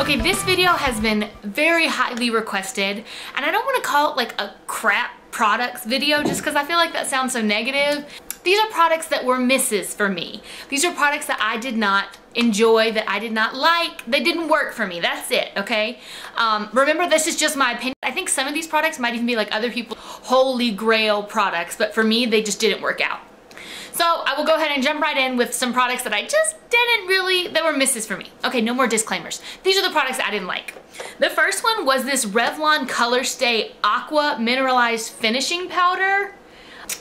Okay, this video has been very highly requested, and I don't want to call it like a crap products video just because I feel like that sounds so negative. These are products that were misses for me. These are products that I did not enjoy, that I did not like, that didn't work for me. That's it, okay? Um, remember, this is just my opinion. I think some of these products might even be like other people's holy grail products, but for me, they just didn't work out. So I will go ahead and jump right in with some products that I just didn't really, that were misses for me. Okay, no more disclaimers. These are the products I didn't like. The first one was this Revlon Color Stay Aqua Mineralized Finishing Powder.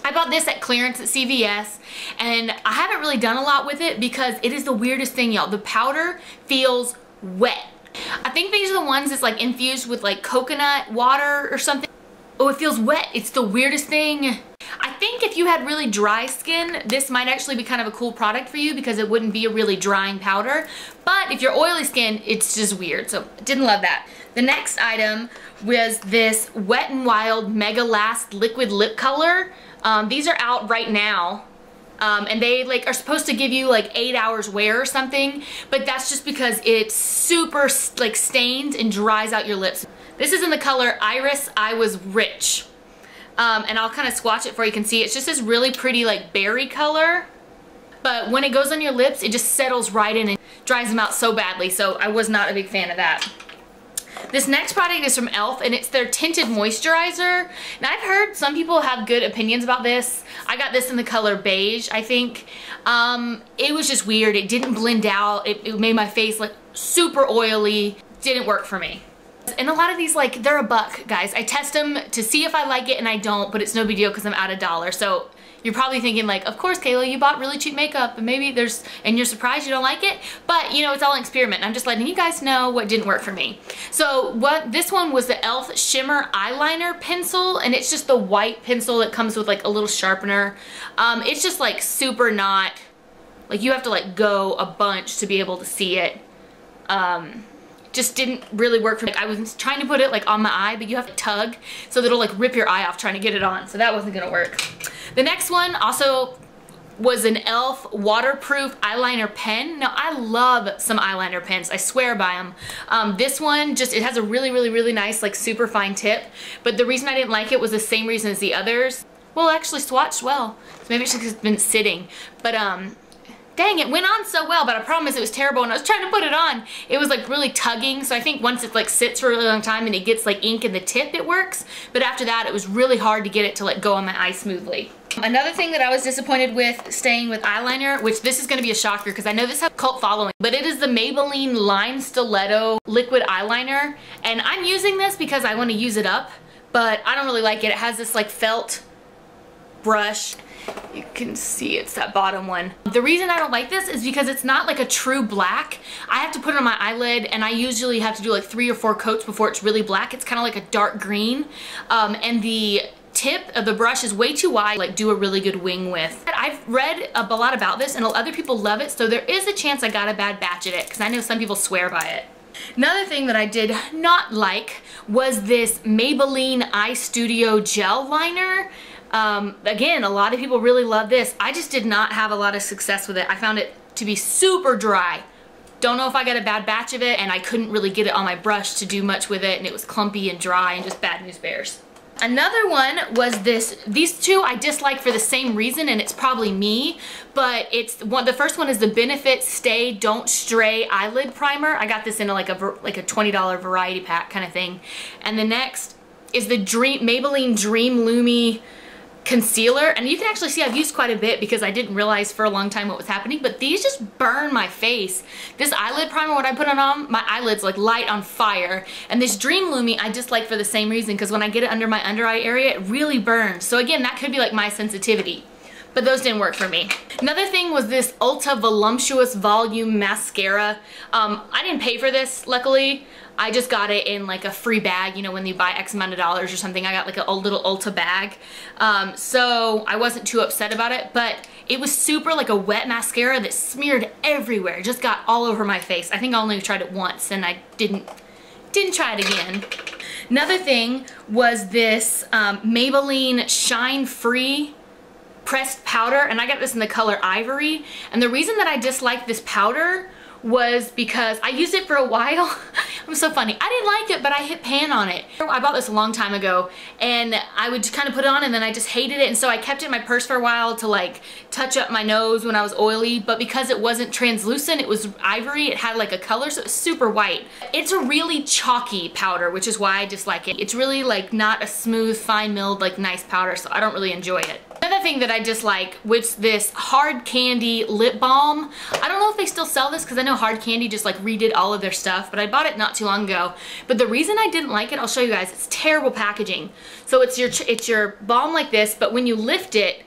I bought this at clearance at CVS and I haven't really done a lot with it because it is the weirdest thing y'all. The powder feels wet. I think these are the ones that's like infused with like coconut water or something. Oh, it feels wet. It's the weirdest thing think if you had really dry skin, this might actually be kind of a cool product for you because it wouldn't be a really drying powder. But if you're oily skin, it's just weird. So didn't love that. The next item was this Wet n Wild Mega Last Liquid Lip Color. Um, these are out right now. Um, and they like are supposed to give you like eight hours wear or something, but that's just because it's super like stains and dries out your lips. This is in the color Iris I Was Rich. Um, and I'll kind of swatch it for you can see. It's just this really pretty like berry color. But when it goes on your lips, it just settles right in and dries them out so badly. So I was not a big fan of that. This next product is from e.l.f. and it's their tinted moisturizer. And I've heard some people have good opinions about this. I got this in the color beige, I think. Um, it was just weird. It didn't blend out. It, it made my face look super oily. Didn't work for me. And a lot of these, like, they're a buck, guys. I test them to see if I like it and I don't, but it's no big deal because I'm out a dollar. So you're probably thinking like, of course, Kayla, you bought really cheap makeup and maybe there's, and you're surprised you don't like it. But you know, it's all an experiment. I'm just letting you guys know what didn't work for me. So what, this one was the e.l.f. Shimmer Eyeliner Pencil and it's just the white pencil that comes with like a little sharpener. Um, it's just like super not, like you have to like go a bunch to be able to see it. Um, just didn't really work for me. I was trying to put it like on my eye, but you have to tug so that it'll like rip your eye off trying to get it on. So that wasn't gonna work. The next one also was an e.l.f. waterproof eyeliner pen. Now I love some eyeliner pens. I swear by them. Um, this one just, it has a really, really, really nice like super fine tip. But the reason I didn't like it was the same reason as the others. Well, actually swatched well. So maybe it's just been sitting. But um, dang, it went on so well, but I promise it was terrible when I was trying to put it on. It was like really tugging, so I think once it like sits for a really long time and it gets like ink in the tip, it works. But after that, it was really hard to get it to like go on my eye smoothly. Another thing that I was disappointed with staying with eyeliner, which this is going to be a shocker because I know this has cult following, but it is the Maybelline Line Stiletto Liquid Eyeliner. And I'm using this because I want to use it up, but I don't really like it. It has this like felt brush you can see it's that bottom one. The reason I don't like this is because it's not like a true black. I have to put it on my eyelid and I usually have to do like three or four coats before it's really black. It's kind of like a dark green. Um, and the tip of the brush is way too wide like do a really good wing with. I've read a lot about this and other people love it so there is a chance I got a bad batch at it because I know some people swear by it. Another thing that I did not like was this Maybelline Eye Studio Gel Liner. Um, again, a lot of people really love this. I just did not have a lot of success with it. I found it to be super dry. Don't know if I got a bad batch of it and I couldn't really get it on my brush to do much with it and it was clumpy and dry and just bad news bears. Another one was this, these two I dislike for the same reason and it's probably me, but it's one, the first one is the Benefit Stay Don't Stray Eyelid Primer. I got this in a, like a, like a $20 variety pack kind of thing. And the next is the Dream Maybelline Dream Lumi concealer and you can actually see I've used quite a bit because I didn't realize for a long time what was happening but these just burn my face. This eyelid primer what I put it on um, my eyelids like light on fire and this Dream Lumi I just like for the same reason because when I get it under my under eye area it really burns. So again that could be like my sensitivity but those didn't work for me. Another thing was this Ulta Voluptuous Volume Mascara. Um, I didn't pay for this, luckily. I just got it in like a free bag, you know, when you buy X amount of dollars or something. I got like a, little Ulta bag. Um, so I wasn't too upset about it, but it was super like a wet mascara that smeared everywhere. It just got all over my face. I think I only tried it once and I didn't, didn't try it again. Another thing was this um, Maybelline Shine Free pressed powder and I got this in the color Ivory and the reason that I disliked this powder was because I used it for a while was so funny. I didn't like it, but I hit pan on it. I bought this a long time ago and I would kind of put it on and then I just hated it. And so I kept it in my purse for a while to like touch up my nose when I was oily. But because it wasn't translucent, it was ivory. It had like a color, so it was super white. It's a really chalky powder, which is why I dislike it. It's really like not a smooth, fine milled, like nice powder. So I don't really enjoy it. Thing that I dislike was this Hard Candy lip balm. I don't know if they still sell this because I know Hard Candy just like redid all of their stuff, but I bought it not too long ago. But the reason I didn't like it, I'll show you guys, it's terrible packaging. So it's your, it's your balm like this, but when you lift it,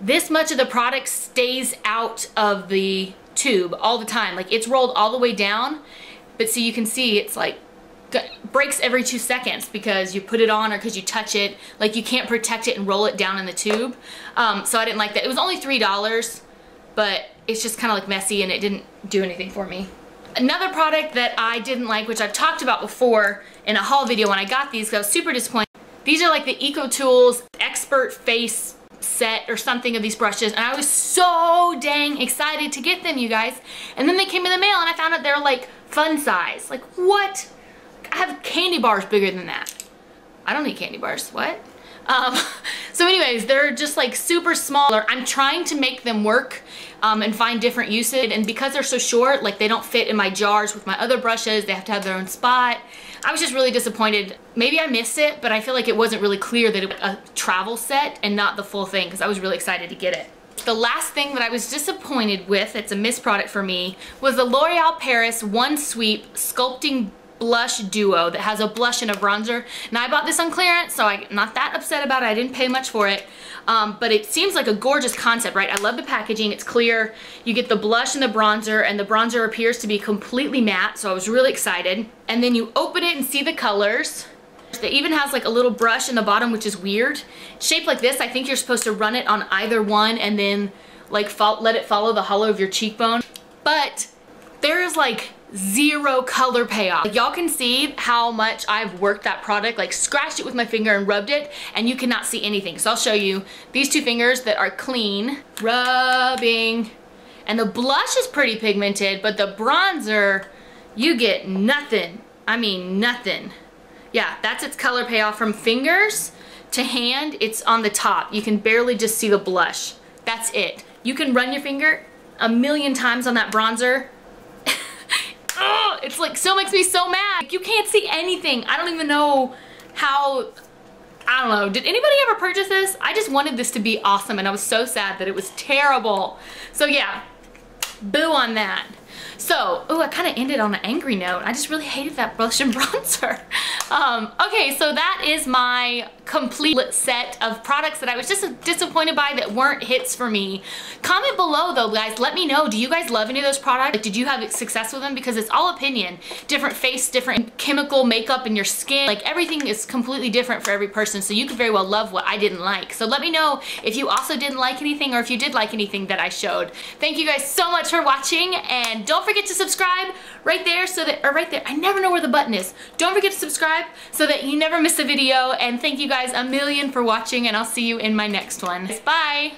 this much of the product stays out of the tube all the time. Like it's rolled all the way down, but so you can see it's like breaks every two seconds because you put it on or because you touch it. Like you can't protect it and roll it down in the tube. Um, so I didn't like that. It was only $3, but it's just kind of like messy and it didn't do anything for me. Another product that I didn't like, which I've talked about before in a haul video when I got these, I was super disappointed. These are like the EcoTools Expert Face set or something of these brushes and I was so dang excited to get them you guys and then they came in the mail and I found out they're like fun size like what I have candy bars bigger than that. I don't need candy bars. What? Um, so anyways, they're just like super small. I'm trying to make them work um, and find different uses. And because they're so short, like they don't fit in my jars with my other brushes. They have to have their own spot. I was just really disappointed. Maybe I missed it, but I feel like it wasn't really clear that it was a travel set and not the full thing because I was really excited to get it. The last thing that I was disappointed with, it's a missed product for me, was the L'Oreal Paris One Sweep Sculpting blush duo that has a blush and a bronzer. Now I bought this on clearance, so I'm not that upset about it. I didn't pay much for it. Um, but it seems like a gorgeous concept, right? I love the packaging. It's clear. You get the blush and the bronzer, and the bronzer appears to be completely matte, so I was really excited. And then you open it and see the colors. It even has like a little brush in the bottom, which is weird. Shaped like this, I think you're supposed to run it on either one and then like let it follow the hollow of your cheekbone. But there is like zero color payoff. Like, Y'all can see how much I've worked that product, like scratched it with my finger and rubbed it, and you cannot see anything. So I'll show you these two fingers that are clean, rubbing, and the blush is pretty pigmented, but the bronzer, you get nothing. I mean, nothing. Yeah, that's its color payoff from fingers to hand, it's on the top. You can barely just see the blush. That's it. You can run your finger a million times on that bronzer it's like still makes me so mad. Like, You can't see anything. I don't even know how, I don't know. Did anybody ever purchase this? I just wanted this to be awesome and I was so sad that it was terrible. So yeah, boo on that. So, oh, I kind of ended on an angry note. I just really hated that blush and bronzer. Um, okay, so that is my complete set of products that I was just disappointed by that weren't hits for me. Comment below though, guys. Let me know. Do you guys love any of those products? Like, did you have success with them? Because it's all opinion. Different face, different chemical makeup in your skin. Like, everything is completely different for every person. So you could very well love what I didn't like. So let me know if you also didn't like anything or if you did like anything that I showed. Thank you guys so much for watching. And don't forget to subscribe right there so that, or right there. I never know where the button is. Don't forget to subscribe so that you never miss a video. And thank you guys a million for watching and I'll see you in my next one. Bye!